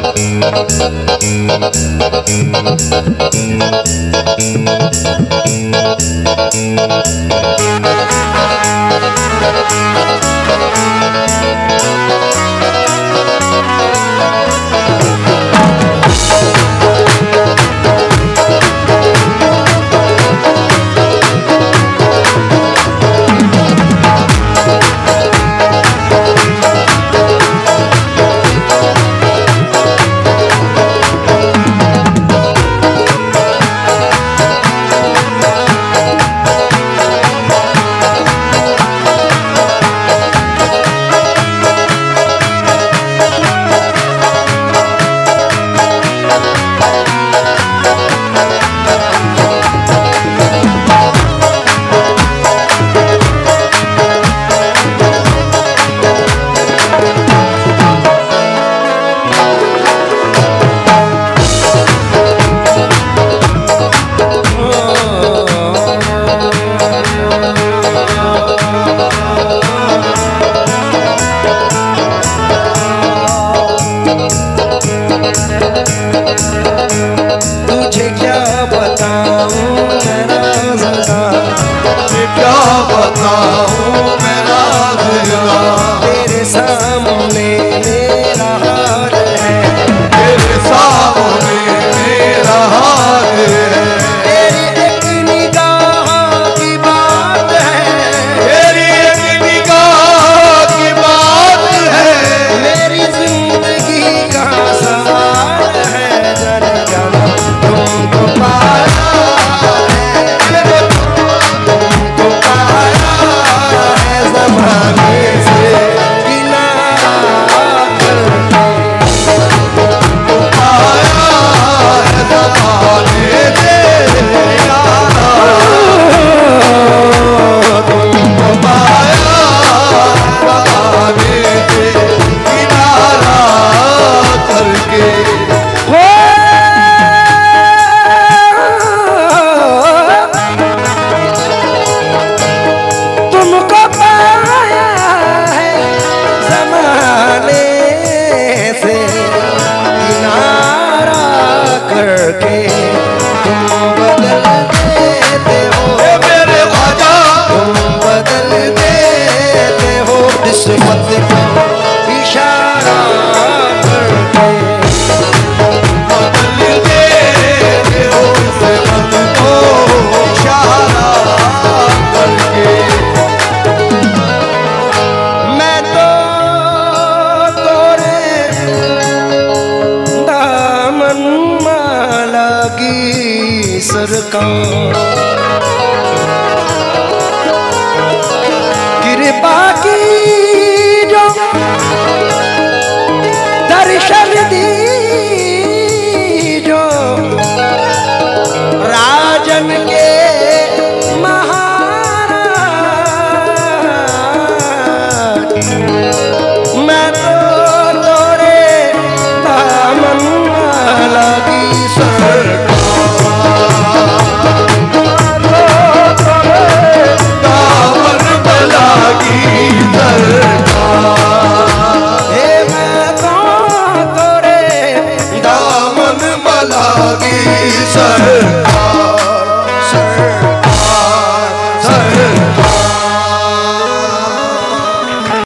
Thank Hare Krishna कृपा की दर्शन दी